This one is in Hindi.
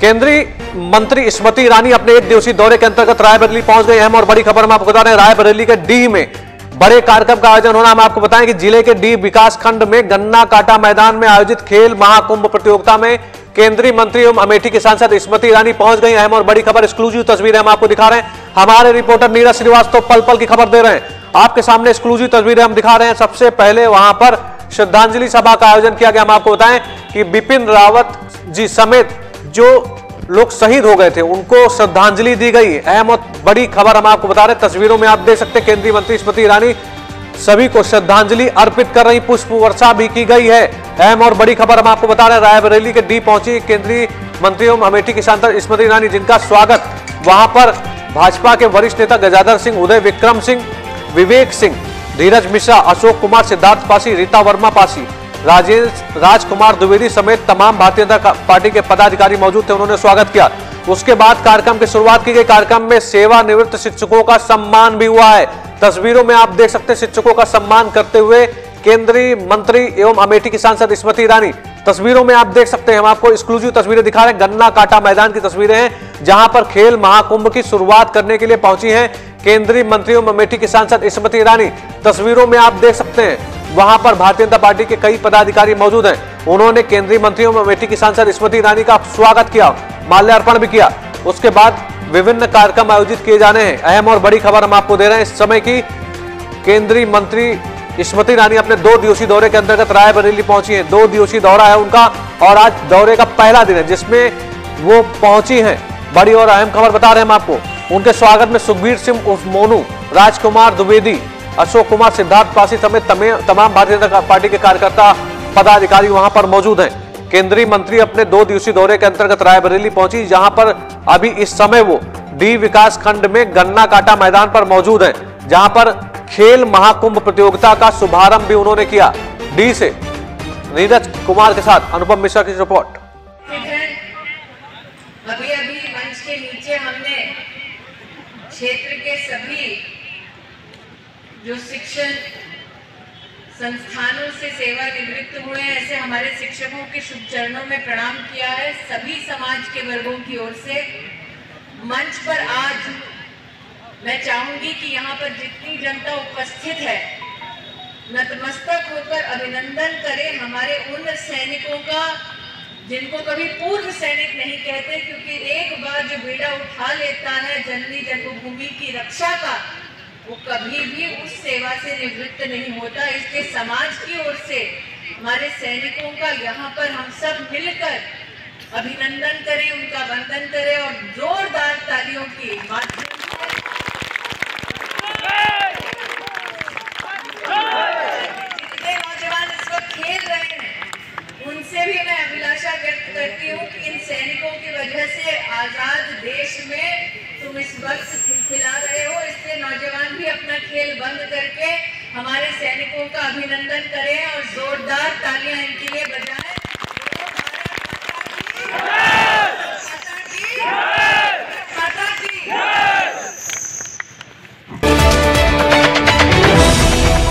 केंद्रीय मंत्री स्मृति ईरानी अपने एक दिवसीय दौरे के अंतर्गत रायबरेली पहुँच गए अहम और बड़ी खबर हम आपको बता रहे हैं रायबरेली के डी में बड़े कार्यक्रम का आयोजन होना, हम आपको बताएँ कि ज़िले के डी विकास खंड में गन्ना काटा मैदान में आयोजित खेल महाकुंभ प्रतियोगिता में केंद्रीय मंत्री एवं अमेठी के सांसद स्मृति ईरानी पहुँच गई अहम और बड़ी खबर एक्सक्लूसिव तस्वीरें हम आपको दिखा रहे हैं। हमारे रिपोर्टर नीरज श्रीवास्तव पल पल की खबर दे रहे हैं। आपके सामने एक्सक्लूसिव तस्वीरें हम दिखा रहे हैं। सबसे पहले वहाँ पर श्रद्धांजलि सभा का आयोजन किया गया, हम आपको बताएँ कि बिपिन रावत जी समेत जो लोग शहीद हो गए थे, उनको श्रद्धांजलि दी गई। अहम और बड़ी खबर हम आपको बता रहे तस्वीरों में आप देख सकते केंद्रीय मंत्री स्मृति ईरानी सभी को श्रद्धांजलि अर्पित कर रही, पुष्प वर्षा भी की गई है। अहम और बड़ी खबर हम आपको बता रहे रायबरेली के डी पहुँची केंद्रीय मंत्री एवं अमेठी की सांसद स्मृति ईरानी, जिनका स्वागत। वहाँ पर भाजपा के वरिष्ठ नेता गजाधर सिंह, उदय विक्रम सिंह, विवेक सिंह, धीरज मिश्रा, अशोक कुमार सिद्धार्थ पासी, रीता वर्मा पासी। राजेंद्र राजकुमार द्विवेदी समेत तमाम भारतीय जनता पार्टी के पदाधिकारी मौजूद थे, उन्होंने स्वागत किया। उसके बाद कार्यक्रम की शुरुआत की गई। कार्यक्रम में सेवानिवृत्त शिक्षकों का सम्मान भी हुआ है। तस्वीरों में आप देख सकते हैं शिक्षकों का सम्मान करते हुए केंद्रीय मंत्री एवं अमेठी की सांसद स्मृति ईरानी। तस्वीरों में आप देख सकते हैं, हम आपको एक्सक्लूसिव तस्वीरें दिखा रहे हैं। गन्ना काटा मैदान की तस्वीरें हैं, जहाँ पर खेल महाकुंभ की शुरुआत करने के लिए पहुँची हैं केंद्रीय मंत्री एवं अमेठी की सांसद स्मृति ईरानी। तस्वीरों में आप देख सकते हैं वहाँ पर भारतीय जनता पार्टी के कई पदाधिकारी मौजूद हैं। उन्होंने केंद्रीय मंत्रियों एवं अमेठी की सांसद स्मृति ईरानी का स्वागत किया, माल्यार्पण भी किया। उसके बाद विभिन्न कार्यक्रम आयोजित किए जाने हैं। अहम और बड़ी खबर हम आपको दे रहे हैं इस समय की। केंद्रीय मंत्री स्मृति ईरानी अपने दो दिवसीय दौरे के अंतर्गत रायबरेली पहुँची हैं। दो दिवसीय दौरा है उनका और आज दौरे का पहला दिन है जिसमें वो पहुँची हैं। बड़ी और अहम खबर बता रहे हैं हम आपको। उनके स्वागत में सुखबीर सिंह उर्फ़ मोनू, राजकुमार द्विवेदी अशोक कुमार सिद्धार्थ पासी समेत तमाम भारतीय जनता पार्टी के कार्यकर्ता, पदाधिकारी वहाँ पर मौजूद हैं। केंद्रीय मंत्री अपने दो दिवसीय दौरे के अंतर्गत रायबरेली पहुँची, जहाँ पर अभी इस समय वो डी विकास खंड में गन्ना काटा मैदान पर मौजूद है, जहाँ पर खेल महाकुंभ प्रतियोगिता का शुभारंभ भी उन्होंने किया। डी से नीरज कुमार के साथ अनुपम मिश्रा की रिपोर्ट। अभी अभी मंच के नीचे हमने क्षेत्र के सभी जो शिक्षण संस्थानों से सेवा निवृत्त हुए ऐसे हमारे शिक्षकों के शुभ चरणों में प्रणाम किया है। सभी समाज के वर्गों की ओर से मंच पर आज मैं चाहूँगी कि यहाँ पर जितनी जनता उपस्थित है, नतमस्तक होकर अभिनंदन करें हमारे उन सैनिकों का, जिनको कभी पूर्व सैनिक नहीं कहते, क्योंकि एक बार जो बेड़ा उठा लेता है जननी जन्मभूमि की रक्षा का वो कभी भी उस सेवा से निवृत्त नहीं होता, इसलिए समाज की ओर से हमारे सैनिकों का यहाँ पर हम सब मिलकर अभिनंदन करें, उनका वंदन करें और जोरदार तालियों की जितने नौजवान इस वक्त खेल रहे हैं, उनसे भी मैं अभिलाषा व्यक्त करती हूँ कि इन सैनिकों की वजह से आज़ाद देश में तुम इस वक्त खिलखिला रहे हो इसलिए नौजवान भी अपना खेल बंद करके हमारे सैनिकों का अभिनंदन करें और जोरदार तालियाँ इनके